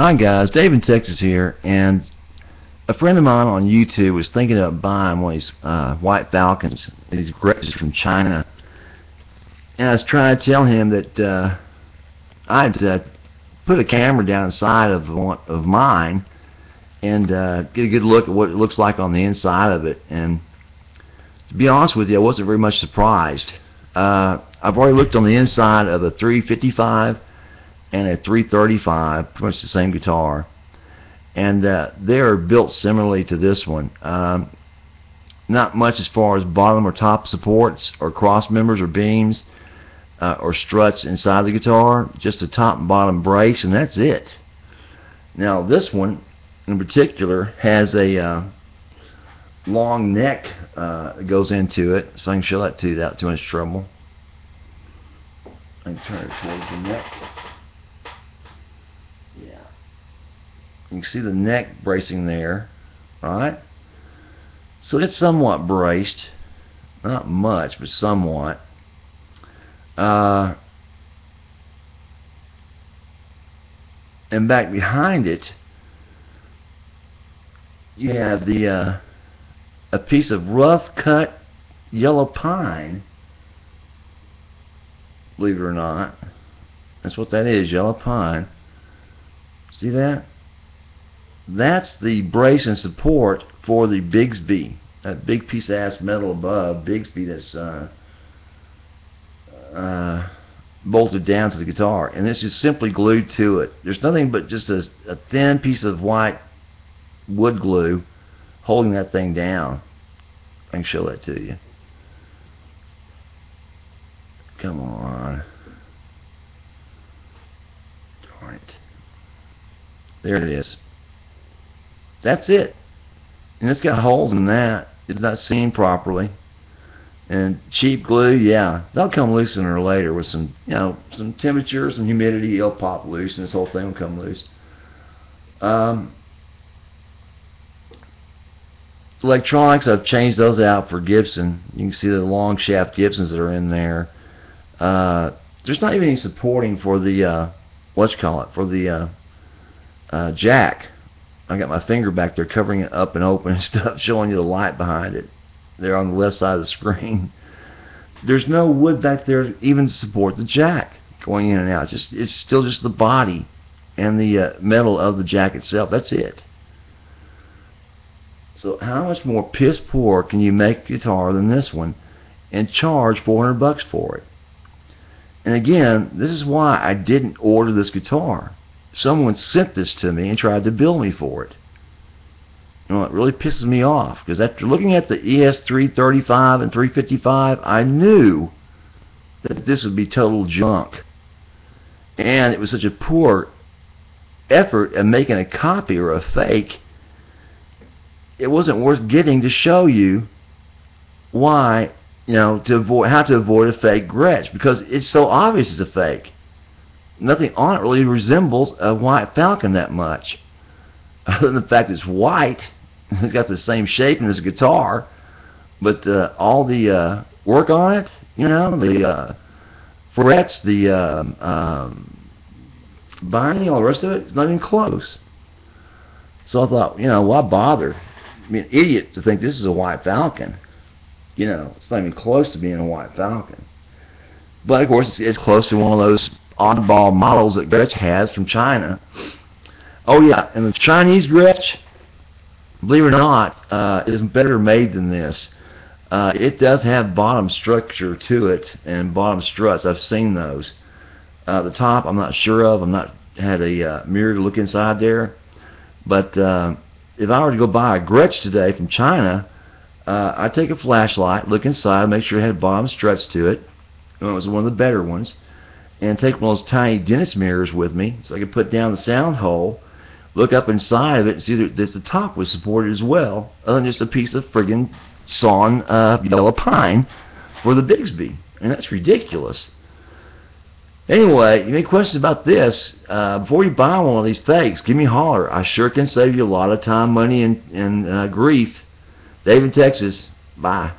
Hi guys, Dave in Texas here, and a friend of mine on YouTube was thinking of buying one of these uh, White Falcons, these Gretsches from China, and I was trying to tell him that uh, I'd uh, put a camera down inside of one, of mine and uh, get a good look at what it looks like on the inside of it, and to be honest with you, I wasn't very much surprised. Uh, I've already looked on the inside of a 355 and a 335, pretty much the same guitar. And uh, they are built similarly to this one. Um, not much as far as bottom or top supports or cross members or beams uh, or struts inside the guitar. Just a top and bottom brace and that's it. Now this one in particular has a uh, long neck uh, that goes into it. So I can show that to you without too much trouble. Can turn it towards the neck. Yeah. You can see the neck bracing there, right? So it's somewhat braced. Not much, but somewhat. Uh, and back behind it, you have the uh, a piece of rough cut yellow pine. Believe it or not, that's what that is, yellow pine. See that? That's the brace and support for the Bigsby. That big piece of ass metal above, Bigsby that's uh, uh, bolted down to the guitar. And it's just simply glued to it. There's nothing but just a, a thin piece of white wood glue holding that thing down. I can show that to you. Come on. Darn it. There it is. That's it. And it's got holes in that. It's not seamed properly. And cheap glue, yeah, they'll come loose sooner or later with some, you know, some temperature, some humidity. It'll pop loose, and this whole thing will come loose. Um, electronics, I've changed those out for Gibson. You can see the long shaft Gibsons that are in there. Uh, there's not even any supporting for the, uh, what you call it, for the uh, uh, jack. I got my finger back there covering it up and open and stuff, showing you the light behind it. There on the left side of the screen. There's no wood back there even to support the jack going in and out. Just it's still just the body and the uh, metal of the jack itself. That's it. So how much more piss poor can you make a guitar than this one and charge 400 bucks for it? And again, this is why I didn't order this guitar someone sent this to me and tried to bill me for it. You know, it really pisses me off because after looking at the ES335 and 355, I knew that this would be total junk. And it was such a poor effort at making a copy or a fake, it wasn't worth getting to show you why, you know, to avoid how to avoid a fake Gretsch because it's so obvious it's a fake nothing on it really resembles a white falcon that much. Other than the fact it's white, it's got the same shape as a guitar, but uh, all the uh, work on it, you know, the uh, frets, the uh, um, binding, all the rest of it, it's not even close. So I thought, you know, why bother? I mean, idiot to think this is a white falcon. You know, it's not even close to being a white falcon. But of course, it's, it's close to one of those oddball models that Gretsch has from China. Oh yeah, and the Chinese Gretsch, believe it or not, uh, is better made than this. Uh, it does have bottom structure to it and bottom struts. I've seen those. Uh, the top, I'm not sure of. I'm not had a uh, mirror to look inside there. But uh, if I were to go buy a Gretsch today from China, uh, I'd take a flashlight, look inside, make sure it had bottom struts to it. It was one of the better ones and take one of those tiny dentist mirrors with me so I could put down the sound hole, look up inside of it and see that, the top was supported as well, other than just a piece of friggin' sawn uh, yellow pine for the Bigsby. And that's ridiculous. Anyway, you any questions about this, uh, before you buy one of these fakes, give me a holler. I sure can save you a lot of time, money, and, and uh, grief. Dave in Texas. Bye.